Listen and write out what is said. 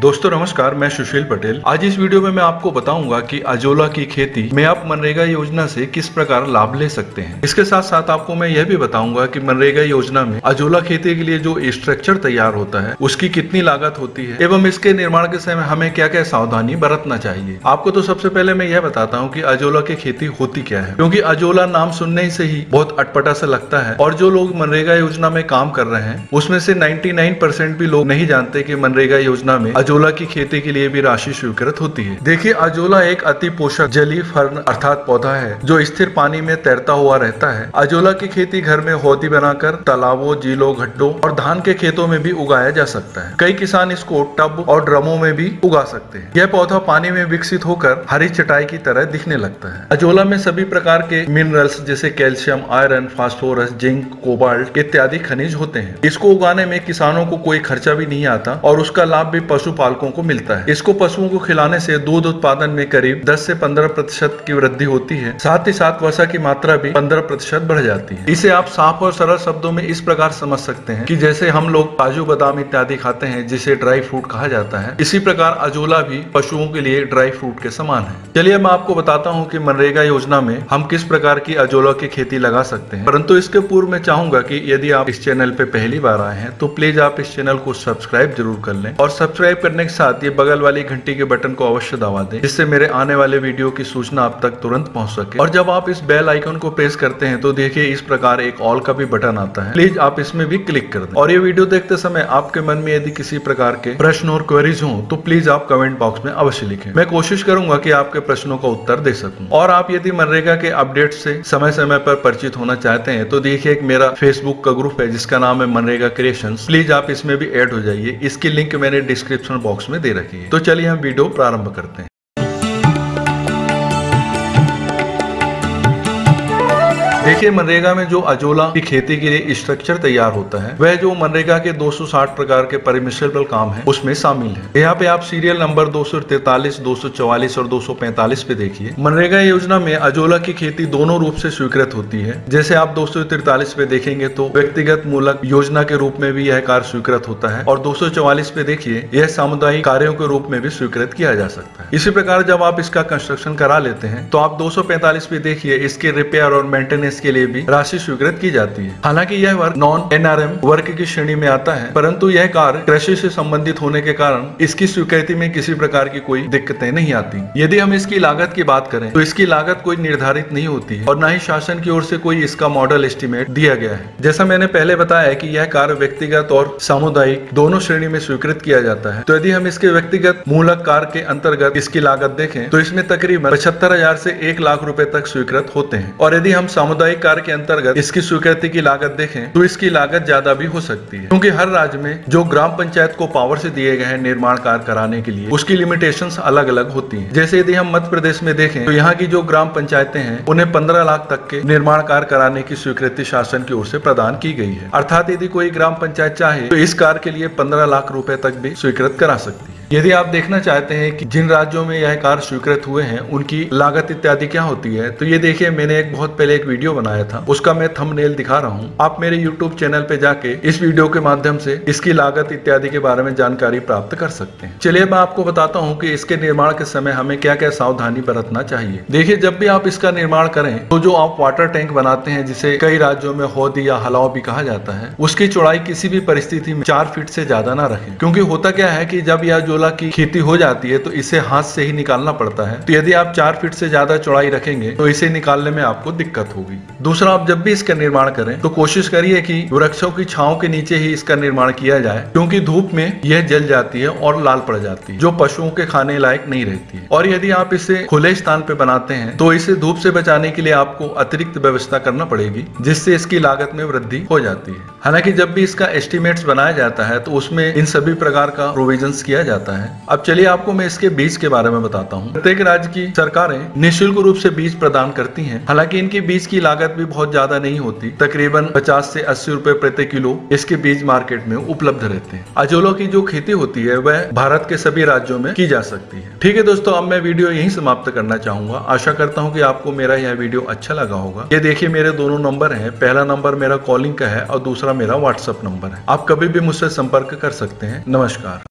दोस्तों, नमस्कार, मैं सुशील पटेल। आज इस वीडियो में मैं आपको बताऊँगा कि अजोला की खेती में आप मनरेगा योजना से किस प्रकार लाभ ले सकते हैं। इसके साथ साथ आपको मैं यह भी बताऊँगा कि मनरेगा योजना में अजोला खेती के लिए जो स्ट्रक्चर तैयार होता है, उसकी कितनी लागत होती है, एवं इसके निर्माण के समय हमें क्या क्या सावधानी बरतना चाहिए। आपको तो सबसे पहले मैं यह बताता हूँ की अजोला की खेती होती क्या है, क्यूँकी अजोला नाम सुनने से ही बहुत अटपटा सा लगता है, और जो लोग मनरेगा योजना में काम कर रहे हैं, उसमें से 99 परसेंट भी लोग नहीं जानते की मनरेगा योजना में अजोला की खेती के लिए भी राशि स्वीकृत होती है। देखिए, अजोला एक अति पोषक जलीय फर्न अर्थात पौधा है, जो स्थिर पानी में तैरता हुआ रहता है। अजोला की खेती घर में होती बनाकर तालाबों जीलों घट्टों और धान के खेतों में भी उगाया जा सकता है। कई किसान इसको टब और ड्रमों में भी उगा सकते हैं। यह पौधा पानी में विकसित होकर हरी चटाई की तरह दिखने लगता है। अजोला में सभी प्रकार के मिनरल्स जैसे calcium, iron, phosphorus, zinc, cobalt इत्यादि खनिज होते हैं। इसको उगाने में किसानों को कोई खर्चा भी नहीं आता और उसका लाभ भी पशुपालकों को मिलता है। इसको पशुओं को खिलाने से दूध उत्पादन में करीब 10 से 15 प्रतिशत की वृद्धि होती है। साथ ही साथ वसा की मात्रा भी 15 प्रतिशत बढ़ जाती है। इसे आप साफ़ और सरल शब्दों में इस प्रकार समझ सकते हैं कि जैसे हम लोग काजू, बादाम इत्यादि खाते हैं, जिसे ड्राई फ्रूट कहा जाता है, इसी प्रकार अजोला भी पशुओं के लिए ड्राई फ्रूट के समान है। चलिए मैं आपको बताता हूँ की मनरेगा योजना में हम किस प्रकार की अजोला की खेती लगा सकते हैं। परंतु इसके पूर्व में चाहूँगा की यदि आप इस चैनल पे पहली बार आए हैं तो प्लीज़ आप इस चैनल को सब्सक्राइब ज़रूर कर लें और सब्सक्राइब करने के साथ ये बगल वाली घंटी के बटन को अवश्य दबा दें, जिससे मेरे आने वाले वीडियो की सूचना आप तक तुरंत पहुँच सके। और जब आप इस बेल आइकन को प्रेस करते हैं तो देखिए इस प्रकार एक ऑल का भी बटन आता है। प्लीज़ आप इसमें भी क्लिक कर दें। और ये वीडियो देखते समय आपके मन में यदि किसी प्रकार के प्रश्न और क्वेरीज हो तो प्लीज़ आप कमेंट बॉक्स में अवश्य लिखें। मैं कोशिश करूँगा की आपके प्रश्नों का उत्तर दे सकूँ। और आप यदि मनरेगा के अपडेट से समय समय पर परिचित होना चाहते हैं तो देखिए एक मेरा फेसबुक का ग्रुप है, जिसका नाम है मनरेगा क्रिएशन प्लीज़ आप इसमें भी एड हो जाइए। इसकी लिंक मैंने डिस्क्रिप्शन बॉक्स में दे रखी है। तो चलिए हम वीडियो प्रारंभ करते हैं। देखिए मनरेगा में जो अजोला की खेती के लिए स्ट्रक्चर तैयार होता है वह जो मनरेगा के 260 प्रकार के परमिशेबल काम है उसमें शामिल है। यहाँ पे आप सीरियल नंबर 243, 244 और 245 पे देखिए। मनरेगा योजना में अजोला की खेती दोनों रूप से स्वीकृत होती है। जैसे आप दो पे देखेंगे तो व्यक्तिगत मूलक योजना के रूप में भी यह कार्य स्वीकृत होता है और दो सौ चौवालीस पे देखिए यह सामुदायिक कार्यो के रूप में भी स्वीकृत किया जा सकता है। इसी प्रकार जब आप इसका कंस्ट्रक्शन करा लेते हैं तो आप दो सौ पैंतालीस पे देखिए इसके रिपेयर और मेंटेनेंस के लिए भी राशि स्वीकृत की जाती है। हालाँकि यह वर्ग नॉन एनआरएम वर्ग की श्रेणी में आता है, परंतु यह कार्य कृषि से संबंधित होने के कारण इसकी स्वीकृति में किसी प्रकार की कोई दिक्कतें नहीं आती। यदि हम इसकी लागत की बात करें तो इसकी लागत कोई निर्धारित नहीं होती है और न ही शासन की ओर से कोई इसका मॉडल एस्टिमेट दिया गया है। जैसा मैंने पहले बताया कि यह कार्य व्यक्तिगत और सामुदायिक दोनों श्रेणी में स्वीकृत किया जाता है। तो यदि हम इसके व्यक्तिगत मूलक कार्य के अंतर्गत इसकी लागत देखें तो इसमें तकरीबन पचहत्तर हज़ार से एक लाख रुपए तक स्वीकृत होते हैं। और यदि हम सामुदायिक सामुदायिक कार्य के अंतर्गत इसकी स्वीकृति की लागत देखें तो इसकी लागत ज़्यादा भी हो सकती है। क्योंकि हर राज्य में जो ग्राम पंचायत को पावर से दिए गए हैं निर्माण कार्य कराने के लिए, उसकी लिमिटेशंस अलग अलग होती हैं। जैसे यदि हम मध्य प्रदेश में देखें तो यहाँ की जो ग्राम पंचायतें हैं, उन्हें पंद्रह लाख तक के निर्माण कार्य कराने की स्वीकृति शासन की ओर से प्रदान की गई है। अर्थात यदि कोई ग्राम पंचायत चाहे तो इस कार्य के लिए पंद्रह लाख रूपए तक भी स्वीकृत करा सकती है। यदि आप देखना चाहते हैं कि जिन राज्यों में यह कार्य स्वीकृत हुए हैं, उनकी लागत इत्यादि क्या होती है तो ये देखिए, मैंने एक बहुत पहले एक वीडियो बनाया था। उसका मैं थंबनेल दिखा रहा हूँ। आप मेरे यूट्यूब चैनल पे जाके इस वीडियो के माध्यम से इसकी लागत इत्यादि के बारे में जानकारी प्राप्त कर सकते हैं। चलिए, मैं आपको बताता हूँ की इसके निर्माण के समय हमें क्या क्या सावधानी बरतना चाहिए। देखिए, जब भी आप इसका निर्माण करें तो जो आप वाटर टैंक बनाते हैं, जिसे कई राज्यों में होदी या हलाव भी कहा जाता है, उसकी चौड़ाई किसी भी परिस्थिति में चार फीट से ज़्यादा ना रखें। क्योंकि होता क्या है कि जब यह जो अजोला की खेती हो जाती है तो इसे हाथ से ही निकालना पड़ता है। तो यदि आप चार फीट से ज़्यादा चौड़ाई रखेंगे तो इसे निकालने में आपको दिक्कत होगी। दूसरा, आप जब भी इसका निर्माण करें तो कोशिश करिए कि वृक्षों की छाव के नीचे ही इसका निर्माण किया जाए, क्योंकि धूप में यह जल जाती है और लाल पड़ जाती है, जो पशुओं के खाने लायक नहीं रहती है। और यदि आप इसे खुले स्थान पे बनाते हैं तो इसे धूप से बचाने के लिए आपको अतिरिक्त व्यवस्था करना पड़ेगी, जिससे इसकी लागत में वृद्धि हो जाती है। हालाँकि जब भी इसका एस्टिमेट्स बनाया जाता है तो उसमें इन सभी प्रकार का प्रोविज़न किया जाता है अब चलिए आपको मैं इसके बीज के बारे में बताता हूँ। प्रत्येक राज्य की सरकारें निःशुल्क रूप से बीज प्रदान करती हैं। हालाँकि इनकी बीज की लागत भी बहुत ज़्यादा नहीं होती। तकरीबन 50 से 80 रुपए प्रति किलो इसके बीज मार्केट में उपलब्ध रहते हैं। अजोलो की जो खेती होती है, वह भारत के सभी राज्यों में की जा सकती है। ठीक है दोस्तों, अब मैं वीडियो यही समाप्त करना चाहूँगा। आशा करता हूँ की आपको मेरा यह वीडियो अच्छा लगा होगा। ये देखिए, मेरे दोनों नंबर है। पहला नंबर मेरा कॉलिंग का है और दूसरा मेरा व्हाट्सअप नंबर है। आप कभी भी मुझसे संपर्क कर सकते हैं। नमस्कार।